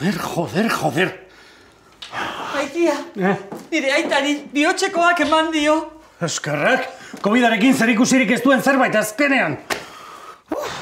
Joder, joder, joder! Aitia, eh? nire aitari bihotxekoak eman dio. Eskerrak, komidarekin zer ikusirik ez duen zerbait azkenean. Uf.